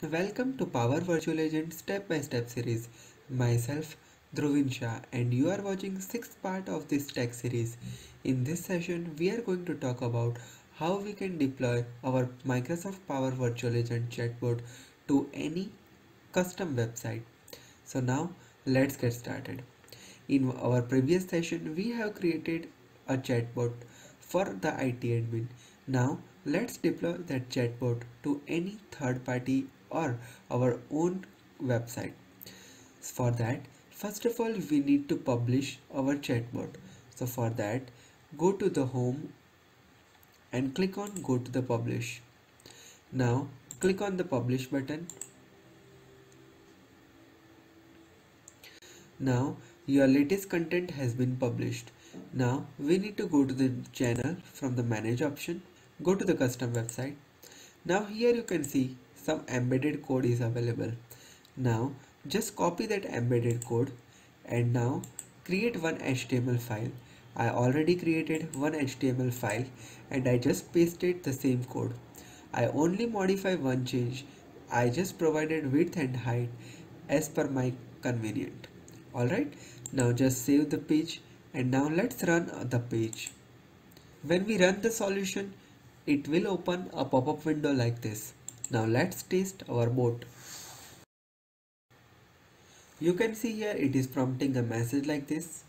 Welcome to Power Virtual Agent Step by Step series. Myself Dhruvin Shah and you are watching sixth part of this tech series. In this session we are going to talk about how we can deploy our Microsoft Power Virtual Agent chatbot to any custom website. So now let's get started. In our previous session we have created a chatbot for the IT admin. Now let's deploy that chatbot to any third party or our own website. For that, first of all, we need to publish our chatbot. So for that, go to the home and click on go to the publish. Now click on the publish button. Now your latest content has been published. Now we need to go to the channel from the manage option. Go to the custom website. Now here you can see some embedded code is available. Now just copy that embedded code and now create one HTML file. I already created one HTML file and I just pasted the same code. I only modify one change. I just provided width and height as per my convenient. Alright? Now just save the page and now let's run the page. When we run the solution it will open a pop-up window like this now let's test our bot. You can see here it is prompting a message like this.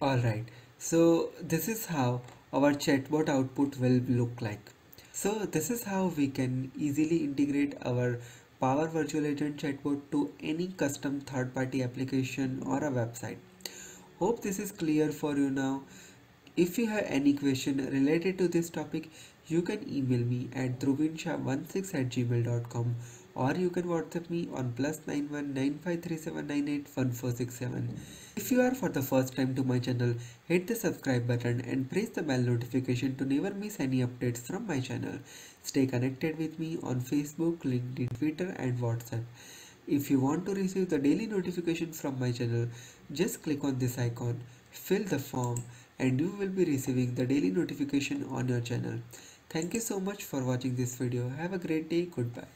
Alright, so this is how our chatbot output will look like. So this is how we can easily integrate our Power Virtual Agent chatbot to any custom third-party application or a website. Hope this is clear for you now. If you have any question related to this topic, you can email me at dhruvinsha16 at gmail.com or you can WhatsApp me on plus 919537981467. If you are for the first time to my channel, hit the subscribe button and press the bell notification to never miss any updates from my channel. Stay connected with me on Facebook, LinkedIn, Twitter and WhatsApp. If you want to receive the daily notification from my channel, just click on this icon, fill the form and you will be receiving the daily notification on your channel. Thank you so much for watching this video. Have a great day. Goodbye.